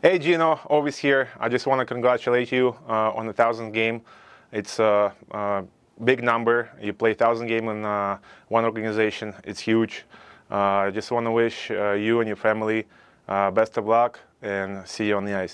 Hey Geno, Ovi here. I just want to congratulate you uh, on the thousand game. It's a, a, big number. You play thousand game in uh, one organization. It's huge. Uh, I just want to wish uh, you and your family best of luck and see you on the ice.